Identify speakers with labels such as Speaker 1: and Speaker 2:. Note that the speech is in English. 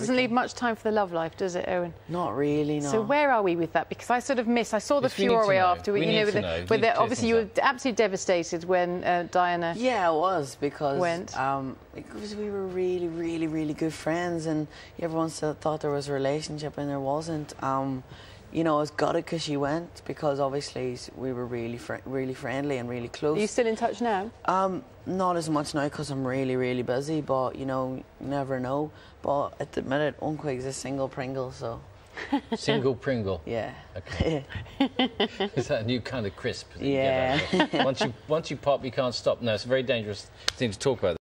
Speaker 1: Doesn't leave much time for the love life, does it, Eoghan?
Speaker 2: Not really, no.
Speaker 1: So where are we with that? Because I sort of missed. I saw the
Speaker 3: Yes,
Speaker 1: furore after,
Speaker 3: We
Speaker 1: you know, with the,
Speaker 3: know.
Speaker 1: With the, obviously you were absolutely devastated when uh, Diana.
Speaker 2: Yeah, it was because
Speaker 1: Went.
Speaker 2: Um, because we were really, really, really good friends, and everyone still thought there was a relationship, and there wasn't. Um, you know, I was gutted because she went because obviously we were really, fri really friendly and really close.
Speaker 1: Are you still in touch now?
Speaker 2: Um, not as much now because I'm really, really busy, but you know, you never know. But at the minute, Eoghan Quigg is a single Pringle, so
Speaker 3: Single Pringle.
Speaker 2: yeah.
Speaker 3: Okay. Is that a new kind of crisp? that you get
Speaker 2: Yeah.
Speaker 3: out of it? once you once you pop, you can't stop. No, it's a very dangerous thing to talk about.